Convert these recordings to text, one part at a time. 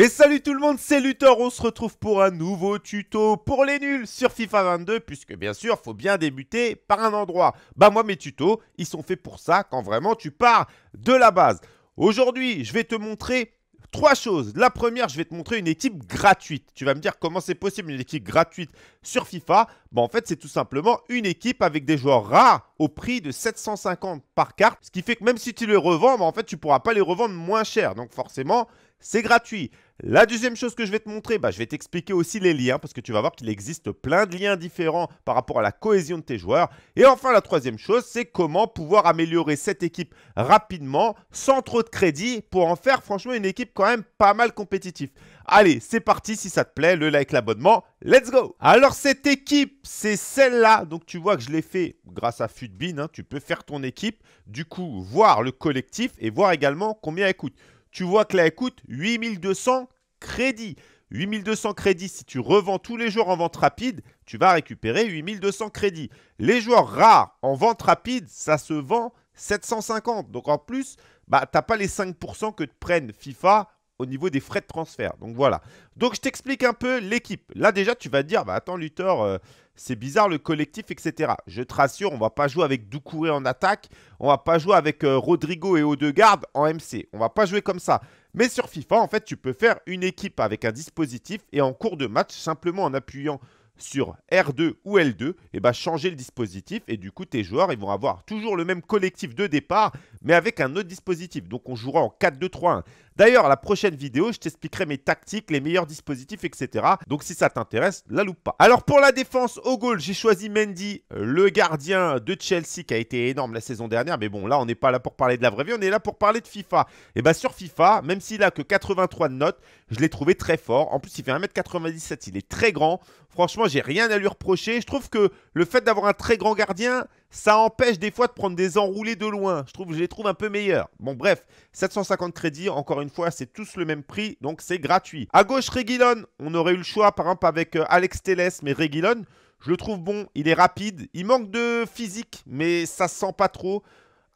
Et salut tout le monde, c'est Luthor, on se retrouve pour un nouveau tuto pour les nuls sur FIFA 22, puisque bien sûr, faut bien débuter par un endroit. Bah moi, mes tutos, ils sont faits pour ça, quand vraiment tu pars de la base. Aujourd'hui, je vais te montrer Trois choses. La première, je vais te montrer une équipe gratuite. Tu vas me dire comment c'est possible une équipe gratuite sur FIFA. Bon, en fait, c'est tout simplement une équipe avec des joueurs rares au prix de 750 par carte. Ce qui fait que même si tu les revends, en fait, tu pourras pas les revendre moins cher. Donc forcément, c'est gratuit. La deuxième chose que je vais te montrer, bah, je vais t'expliquer aussi les liens parce que tu vas voir qu'il existe plein de liens différents par rapport à la cohésion de tes joueurs. Et enfin, la troisième chose, c'est comment pouvoir améliorer cette équipe rapidement, sans trop de crédit, pour en faire franchement une équipe quand même pas mal compétitive. Allez, c'est parti, si ça te plaît, le like, l'abonnement, let's go Alors cette équipe, c'est celle-là, donc tu vois que je l'ai fait grâce à Futbin, hein. tu peux faire ton équipe, du coup, voir le collectif et voir également combien elle coûte tu vois que là, elle coûte 8200 crédits. 8200 crédits, si tu revends tous les jours en vente rapide, tu vas récupérer 8200 crédits. Les joueurs rares en vente rapide, ça se vend 750. Donc en plus, bah, tu n'as pas les 5% que te prennent FIFA au niveau des frais de transfert. Donc voilà. Donc je t'explique un peu l'équipe. Là déjà, tu vas te dire, bah, attends Luther, euh, c'est bizarre le collectif, etc. Je te rassure, on va pas jouer avec Doucouré en attaque, on va pas jouer avec euh, Rodrigo et Odegaard en MC. On va pas jouer comme ça. Mais sur FIFA, en fait, tu peux faire une équipe avec un dispositif et en cours de match, simplement en appuyant sur R2 ou L2, et bah changer le dispositif et du coup tes joueurs ils vont avoir toujours le même collectif de départ mais avec un autre dispositif. Donc on jouera en 4-2-3-1. D'ailleurs, la prochaine vidéo, je t'expliquerai mes tactiques, les meilleurs dispositifs, etc. Donc si ça t'intéresse, la loupe pas. Alors pour la défense au goal, j'ai choisi Mendy, le gardien de Chelsea qui a été énorme la saison dernière. Mais bon, là, on n'est pas là pour parler de la vraie vie, on est là pour parler de FIFA. Et bien sur FIFA, même s'il a que 83 de notes, je l'ai trouvé très fort. En plus, il fait 1m97, il est très grand. Franchement, j'ai rien à lui reprocher. Je trouve que le fait d'avoir un très grand gardien, ça empêche des fois de prendre des enroulés de loin. Je trouve, je les trouve un peu meilleurs. Bon, bref, 750 crédits, encore une fois, c'est tous le même prix, donc c'est gratuit. À gauche, Reguilon, on aurait eu le choix, par exemple, avec euh, Alex Telles, mais Reguilon, je le trouve bon, il est rapide, il manque de physique, mais ça se sent pas trop.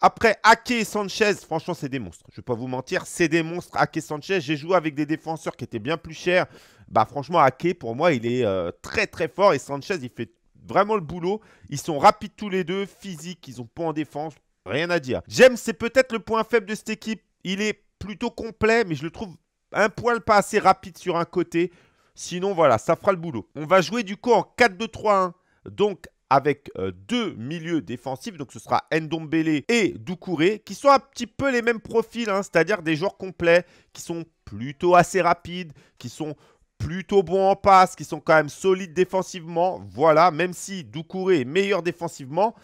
Après, Ake et Sanchez, franchement, c'est des monstres. Je ne vais pas vous mentir, c'est des monstres. Ake et Sanchez, j'ai joué avec des défenseurs qui étaient bien plus chers. Bah, franchement, Ake, pour moi, il est euh, très, très fort. Et Sanchez, il fait vraiment le boulot. Ils sont rapides tous les deux, physiques, ils ont pas en défense, rien à dire. James, c'est peut-être le point faible de cette équipe. Il est plutôt complet, mais je le trouve un poil pas assez rapide sur un côté. Sinon, voilà, ça fera le boulot. On va jouer du coup en 4-2-3-1. Donc, avec euh, deux milieux défensifs. Donc, ce sera Ndombele et Doucouré, qui sont un petit peu les mêmes profils, hein. c'est-à-dire des joueurs complets, qui sont plutôt assez rapides, qui sont plutôt bons en passe, qui sont quand même solides défensivement. Voilà, même si Doucouré est meilleur défensivement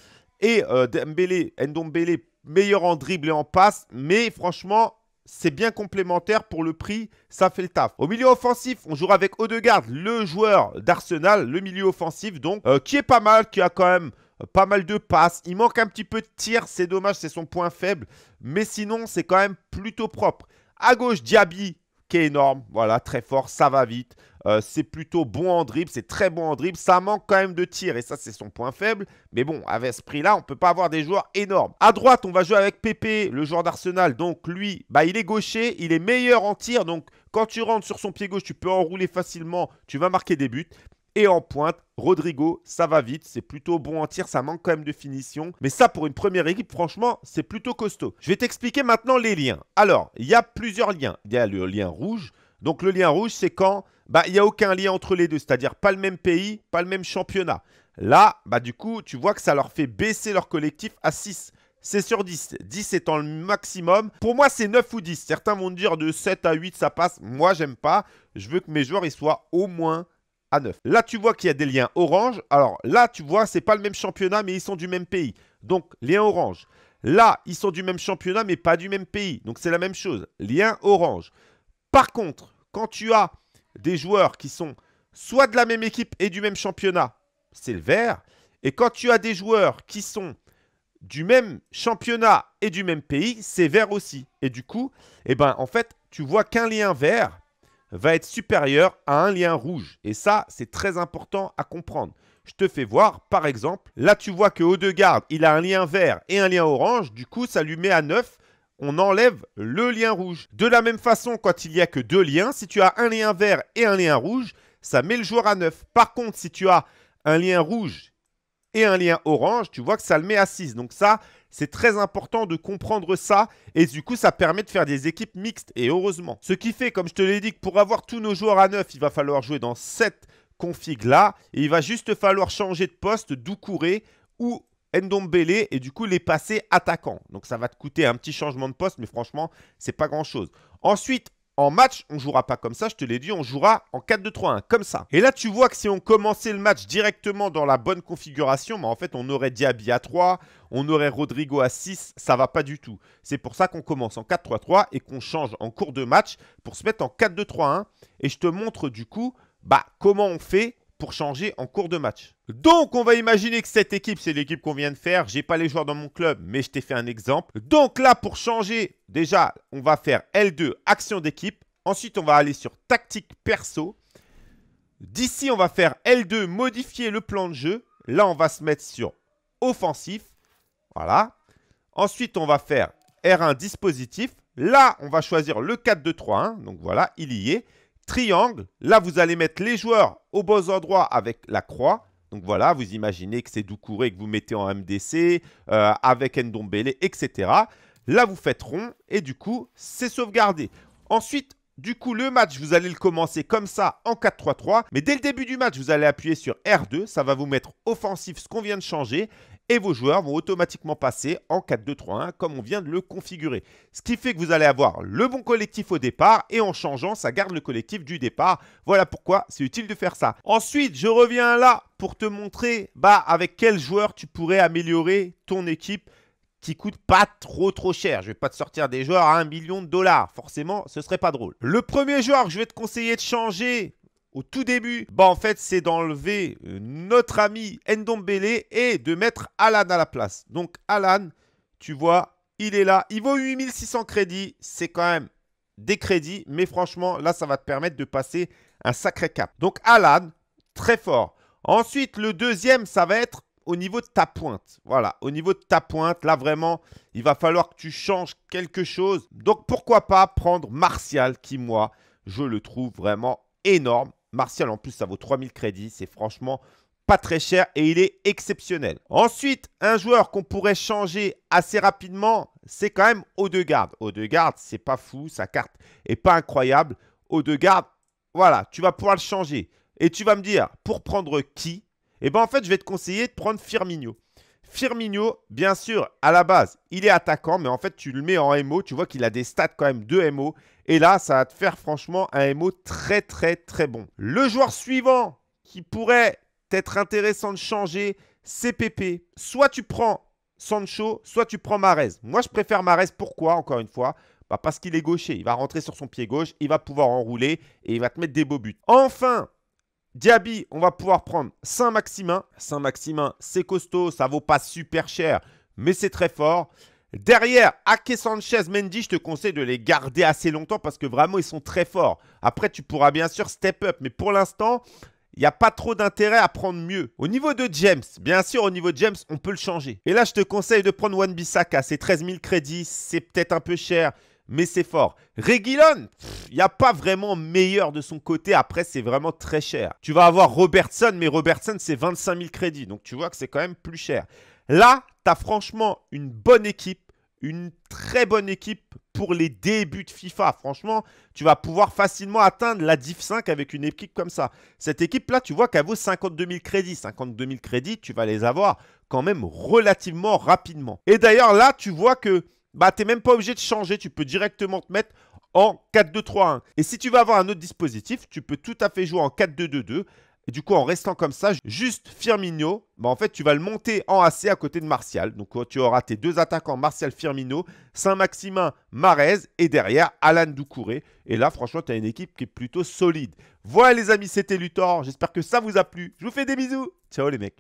et euh, Dembélé, meilleur en dribble et en passe. Mais franchement, c'est bien complémentaire pour le prix, ça fait le taf. Au milieu offensif, on jouera avec Odegaard, le joueur d'Arsenal, le milieu offensif donc, euh, qui est pas mal, qui a quand même euh, pas mal de passes. Il manque un petit peu de tir, c'est dommage, c'est son point faible. Mais sinon, c'est quand même plutôt propre. À gauche, Diaby, qui est énorme. Voilà, très fort, ça va vite. Euh, c'est plutôt bon en dribble, c'est très bon en dribble. Ça manque quand même de tir et ça, c'est son point faible. Mais bon, avec ce prix-là, on ne peut pas avoir des joueurs énormes. À droite, on va jouer avec Pépé, le joueur d'Arsenal. Donc lui, bah, il est gaucher, il est meilleur en tir. Donc quand tu rentres sur son pied gauche, tu peux enrouler facilement, tu vas marquer des buts. Et en pointe, Rodrigo, ça va vite, c'est plutôt bon en tir, ça manque quand même de finition. Mais ça, pour une première équipe, franchement, c'est plutôt costaud. Je vais t'expliquer maintenant les liens. Alors, il y a plusieurs liens. Il y a le lien rouge. Donc, le lien rouge, c'est quand bah, il n'y a aucun lien entre les deux, c'est-à-dire pas le même pays, pas le même championnat. Là, bah, du coup, tu vois que ça leur fait baisser leur collectif à 6 c'est sur 10. 10 étant le maximum. Pour moi, c'est 9 ou 10. Certains vont dire de 7 à 8, ça passe. Moi, j'aime pas. Je veux que mes joueurs ils soient au moins à 9. Là, tu vois qu'il y a des liens orange. Alors là, tu vois, c'est pas le même championnat, mais ils sont du même pays. Donc, lien orange. Là, ils sont du même championnat, mais pas du même pays. Donc, c'est la même chose. Lien orange. Par contre, quand tu as des joueurs qui sont soit de la même équipe et du même championnat, c'est le vert. Et quand tu as des joueurs qui sont du même championnat et du même pays, c'est vert aussi. Et du coup, eh ben, en fait, tu vois qu'un lien vert, va être supérieur à un lien rouge. Et ça, c'est très important à comprendre. Je te fais voir, par exemple, là tu vois que Odegaard, il a un lien vert et un lien orange. Du coup, ça lui met à 9 on enlève le lien rouge. De la même façon, quand il n'y a que deux liens, si tu as un lien vert et un lien rouge, ça met le joueur à 9. Par contre, si tu as un lien rouge et un lien orange, tu vois que ça le met à 6. Donc ça, c'est très important de comprendre ça. Et du coup, ça permet de faire des équipes mixtes. Et heureusement. Ce qui fait, comme je te l'ai dit, que pour avoir tous nos joueurs à 9, il va falloir jouer dans cette config-là. Et il va juste falloir changer de poste Doucouré ou Ndombele et du coup les passer attaquants. Donc ça va te coûter un petit changement de poste, mais franchement, c'est pas grand-chose. Ensuite, en match, on jouera pas comme ça, je te l'ai dit, on jouera en 4-2-3-1, comme ça. Et là, tu vois que si on commençait le match directement dans la bonne configuration, bah, en fait, on aurait Diaby à 3, on aurait Rodrigo à 6, ça va pas du tout. C'est pour ça qu'on commence en 4-3-3 et qu'on change en cours de match pour se mettre en 4-2-3-1. Et je te montre du coup bah, comment on fait pour changer en cours de match. Donc, on va imaginer que cette équipe, c'est l'équipe qu'on vient de faire. J'ai pas les joueurs dans mon club, mais je t'ai fait un exemple. Donc là, pour changer, déjà, on va faire L2, action d'équipe. Ensuite, on va aller sur tactique perso. D'ici, on va faire L2, modifier le plan de jeu. Là, on va se mettre sur offensif. Voilà. Ensuite, on va faire R1, dispositif. Là, on va choisir le 4-2-3-1. Donc voilà, il y est triangle. Là, vous allez mettre les joueurs au bas endroit avec la croix. Donc voilà, vous imaginez que c'est Doucouré que vous mettez en MDC, euh, avec Ndombele, etc. Là, vous faites rond et du coup, c'est sauvegardé. Ensuite, du coup, le match, vous allez le commencer comme ça en 4-3-3. Mais dès le début du match, vous allez appuyer sur R2. Ça va vous mettre offensif, ce qu'on vient de changer et vos joueurs vont automatiquement passer en 4-2-3-1 comme on vient de le configurer. Ce qui fait que vous allez avoir le bon collectif au départ et en changeant, ça garde le collectif du départ. Voilà pourquoi c'est utile de faire ça. Ensuite, je reviens là pour te montrer bah, avec quel joueur tu pourrais améliorer ton équipe qui coûte pas trop trop cher. Je vais pas te sortir des joueurs à 1 million de dollars. Forcément, ce serait pas drôle. Le premier joueur que je vais te conseiller de changer au tout début, bah en fait, c'est d'enlever euh, notre ami Ndombele et de mettre Alan à la place. Donc Alan, tu vois, il est là. Il vaut 8600 crédits. C'est quand même des crédits. Mais franchement, là, ça va te permettre de passer un sacré cap. Donc Alan, très fort. Ensuite, le deuxième, ça va être au niveau de ta pointe. Voilà, au niveau de ta pointe, là vraiment, il va falloir que tu changes quelque chose. Donc pourquoi pas prendre Martial qui, moi, je le trouve vraiment énorme. Martial, en plus, ça vaut 3000 crédits. C'est franchement pas très cher et il est exceptionnel. Ensuite, un joueur qu'on pourrait changer assez rapidement, c'est quand même Odegaard. Odegaard, c'est pas fou, sa carte est pas incroyable. Odegaard, voilà, tu vas pouvoir le changer. Et tu vas me dire, pour prendre qui? Eh bien, en fait, je vais te conseiller de prendre Firmino. Firmino, bien sûr, à la base, il est attaquant, mais en fait, tu le mets en MO. Tu vois qu'il a des stats quand même de MO. Et là, ça va te faire franchement un MO très, très, très bon. Le joueur suivant qui pourrait être intéressant de changer, c'est Pépé. Soit tu prends Sancho, soit tu prends Marez. Moi, je préfère Marez. Pourquoi, encore une fois? Bah Parce qu'il est gaucher. Il va rentrer sur son pied gauche, il va pouvoir enrouler et il va te mettre des beaux buts. Enfin, Diaby, on va pouvoir prendre Saint-Maximin. Saint-Maximin, c'est costaud, ça vaut pas super cher, mais c'est très fort. Derrière, Ake Sanchez, Mendy, je te conseille de les garder assez longtemps parce que vraiment, ils sont très forts. Après, tu pourras bien sûr step up, mais pour l'instant, il n'y a pas trop d'intérêt à prendre mieux. Au niveau de James, bien sûr, au niveau de James, on peut le changer. Et là, je te conseille de prendre One Bissaka. C'est 13 000 crédits, c'est peut-être un peu cher mais c'est fort. Reguilon, il n'y a pas vraiment meilleur de son côté. Après, c'est vraiment très cher. Tu vas avoir Robertson, mais Robertson, c'est 25 000 crédits. Donc, tu vois que c'est quand même plus cher. Là, tu as franchement une bonne équipe. Une très bonne équipe pour les débuts de FIFA. Franchement, tu vas pouvoir facilement atteindre la Div 5 avec une équipe comme ça. Cette équipe-là, tu vois qu'elle vaut 52 000 crédits. 52 000 crédits, tu vas les avoir quand même relativement rapidement. Et d'ailleurs, là, tu vois que bah, tu n'es même pas obligé de changer. Tu peux directement te mettre en 4-2-3-1. Et si tu veux avoir un autre dispositif, tu peux tout à fait jouer en 4-2-2-2. Et du coup, en restant comme ça, juste Firmino, bah en fait, tu vas le monter en AC à côté de Martial. Donc, tu auras tes deux attaquants, Martial Firmino, Saint-Maximin, Marez, et derrière, Alan Doucouré. Et là, franchement, tu as une équipe qui est plutôt solide. Voilà, les amis, c'était Luthor. J'espère que ça vous a plu. Je vous fais des bisous. Ciao, les mecs.